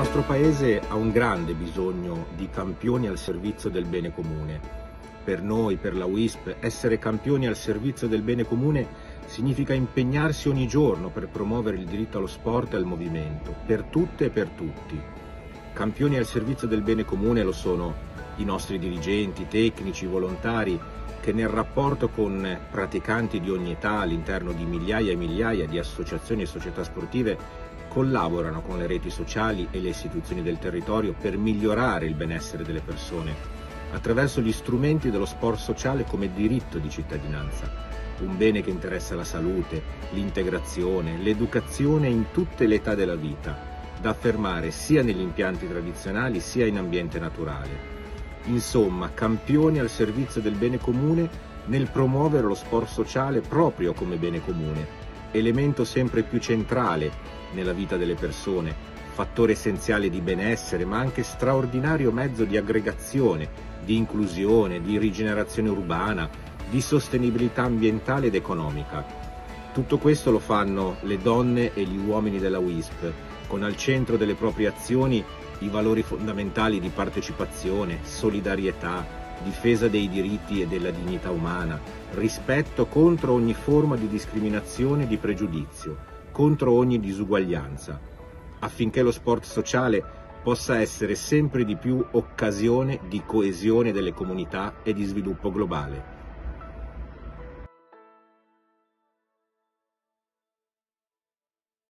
nostro paese ha un grande bisogno di campioni al servizio del bene comune. Per noi, per la WISP, essere campioni al servizio del bene comune significa impegnarsi ogni giorno per promuovere il diritto allo sport e al movimento, per tutte e per tutti. Campioni al servizio del bene comune lo sono i nostri dirigenti, tecnici, volontari, che nel rapporto con praticanti di ogni età all'interno di migliaia e migliaia di associazioni e società sportive collaborano con le reti sociali e le istituzioni del territorio per migliorare il benessere delle persone attraverso gli strumenti dello sport sociale come diritto di cittadinanza, un bene che interessa la salute, l'integrazione, l'educazione in tutte le età della vita, da affermare sia negli impianti tradizionali sia in ambiente naturale. Insomma, campioni al servizio del bene comune nel promuovere lo sport sociale proprio come bene comune, elemento sempre più centrale nella vita delle persone, fattore essenziale di benessere, ma anche straordinario mezzo di aggregazione, di inclusione, di rigenerazione urbana, di sostenibilità ambientale ed economica. Tutto questo lo fanno le donne e gli uomini della WISP, con al centro delle proprie azioni i valori fondamentali di partecipazione, solidarietà, difesa dei diritti e della dignità umana, rispetto contro ogni forma di discriminazione e di pregiudizio, contro ogni disuguaglianza, affinché lo sport sociale possa essere sempre di più occasione di coesione delle comunità e di sviluppo globale.